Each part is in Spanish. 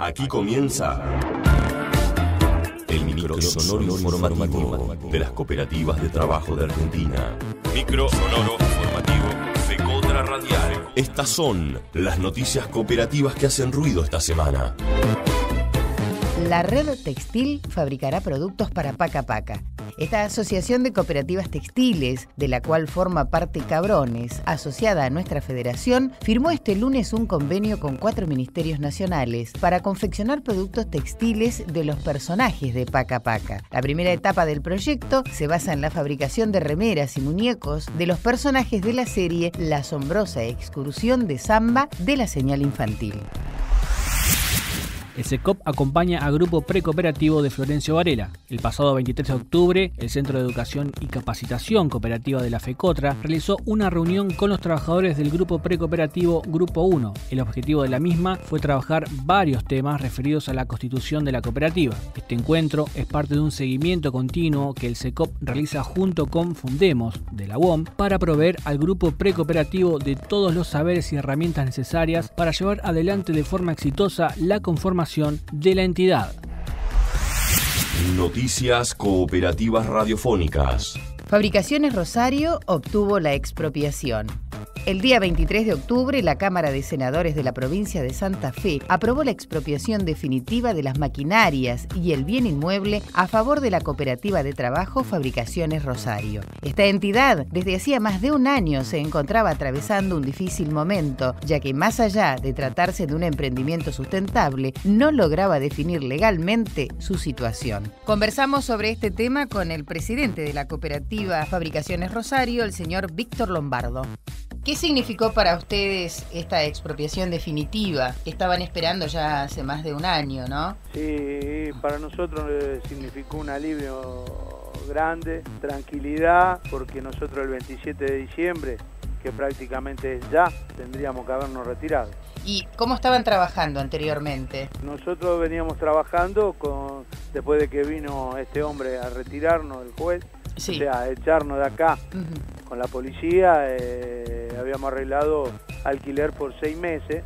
Aquí comienza el micro sonoro informativo de las cooperativas de trabajo de Argentina. Micro sonoro informativo de Contra Radial. Estas son las noticias cooperativas que hacen ruido esta semana. La red textil fabricará productos para Paca Paca. Esta asociación de cooperativas textiles, de la cual forma parte Cabrones, asociada a nuestra federación, firmó este lunes un convenio con cuatro ministerios nacionales para confeccionar productos textiles de los personajes de Paca Paca. La primera etapa del proyecto se basa en la fabricación de remeras y muñecos de los personajes de la serie La asombrosa excursión de samba de la señal infantil. El SECOP acompaña a Grupo Precooperativo de Florencio Varela. El pasado 23 de octubre, el Centro de Educación y Capacitación Cooperativa de la FECOTRA realizó una reunión con los trabajadores del Grupo Precooperativo Grupo 1. El objetivo de la misma fue trabajar varios temas referidos a la constitución de la cooperativa. Este encuentro es parte de un seguimiento continuo que el SECOP realiza junto con Fundemos, de la UOM, para proveer al Grupo Precooperativo de todos los saberes y herramientas necesarias para llevar adelante de forma exitosa la conformación de la entidad. Noticias cooperativas radiofónicas. Fabricaciones Rosario obtuvo la expropiación. El día 23 de octubre, la Cámara de Senadores de la provincia de Santa Fe aprobó la expropiación definitiva de las maquinarias y el bien inmueble a favor de la cooperativa de trabajo Fabricaciones Rosario. Esta entidad desde hacía más de un año se encontraba atravesando un difícil momento, ya que más allá de tratarse de un emprendimiento sustentable, no lograba definir legalmente su situación. Conversamos sobre este tema con el presidente de la cooperativa Fabricaciones Rosario, el señor Víctor Lombardo. ¿Qué significó para ustedes esta expropiación definitiva que estaban esperando ya hace más de un año, no? Sí, para nosotros significó un alivio grande, tranquilidad, porque nosotros el 27 de diciembre, que prácticamente es ya, tendríamos que habernos retirado. ¿Y cómo estaban trabajando anteriormente? Nosotros veníamos trabajando con, después de que vino este hombre a retirarnos, el juez, o sea, a echarnos de acá con la policía, eh, habíamos arreglado alquiler por seis meses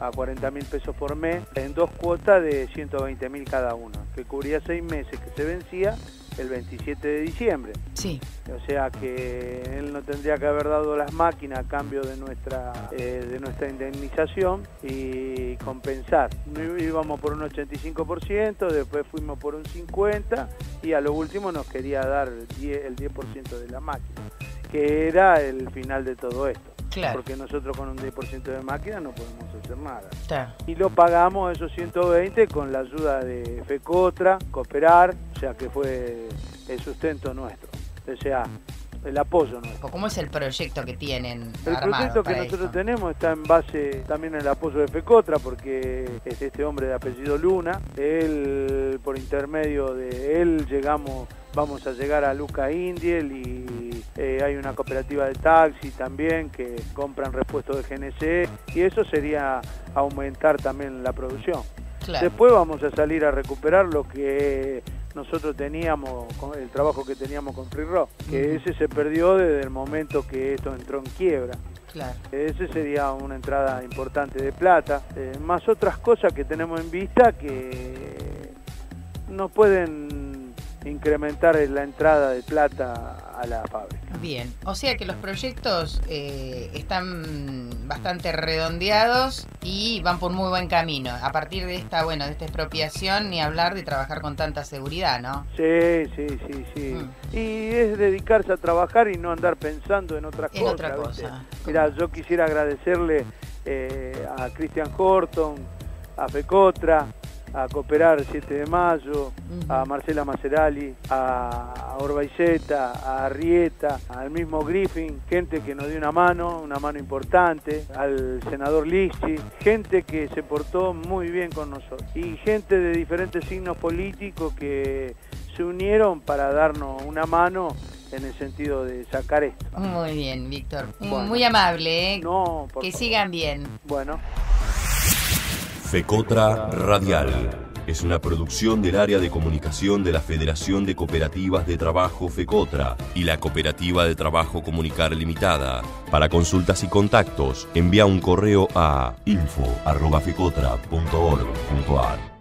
a 40 mil pesos por mes en dos cuotas de 120 mil cada uno, que cubría seis meses que se vencía el 27 de diciembre. Sí. O sea que él no tendría que haber dado las máquinas a cambio de nuestra, eh, de nuestra indemnización y compensar. Íbamos por un 85%, después fuimos por un 50% y a lo último nos quería dar el 10%, el 10 de la máquina, que era el final de todo esto. Porque nosotros con un 10% de máquina no podemos hacer nada. Y lo pagamos esos 120 con la ayuda de FECOTRA, Cooperar, o sea que fue el sustento nuestro. O sea, el apoyo nuestro. ¿Cómo es el proyecto que tienen? El proyecto que nosotros tenemos está en base también en el apoyo de FECOTRA, porque es este hombre de apellido Luna. Él, por intermedio de él, llegamos, vamos a llegar a Luca Indiel y eh, hay una cooperativa de taxi también que compran repuestos de GNC y eso sería aumentar también la producción. Después vamos a salir a recuperar lo que nosotros teníamos, el trabajo que teníamos con Free Rock, que ese se perdió desde el momento que esto entró en quiebra. Ese sería una entrada importante de plata, eh, más otras cosas que tenemos en vista que no pueden incrementar la entrada de plata a la fábrica. Bien, o sea que los proyectos eh, están bastante redondeados y van por muy buen camino. A partir de esta, bueno, de esta expropiación, ni hablar de trabajar con tanta seguridad, ¿no? Sí, sí, sí, sí. Mm. Y es dedicarse a trabajar y no andar pensando en otras en Otra cosa. Mira, yo quisiera agradecerle eh, a Christian Horton, a Fecotra, a Cooperar 7 de Mayo, a Marcela Macerali, a Orbaizeta, a Arrieta, al mismo Griffin, gente que nos dio una mano, una mano importante, al senador Lichi, gente que se portó muy bien con nosotros y gente de diferentes signos políticos que se unieron para darnos una mano en el sentido de sacar esto. Muy bien, Víctor. Muy amable, ¿eh? No, que sigan bien. Bueno. Fecotra Radial. es una producción del área de comunicación de la Federación de Cooperativas de Trabajo FECOTRA y la Cooperativa de Trabajo Comunicar Limitada. Para consultas y contactos, envía un correo a info.fecotra.org.ar.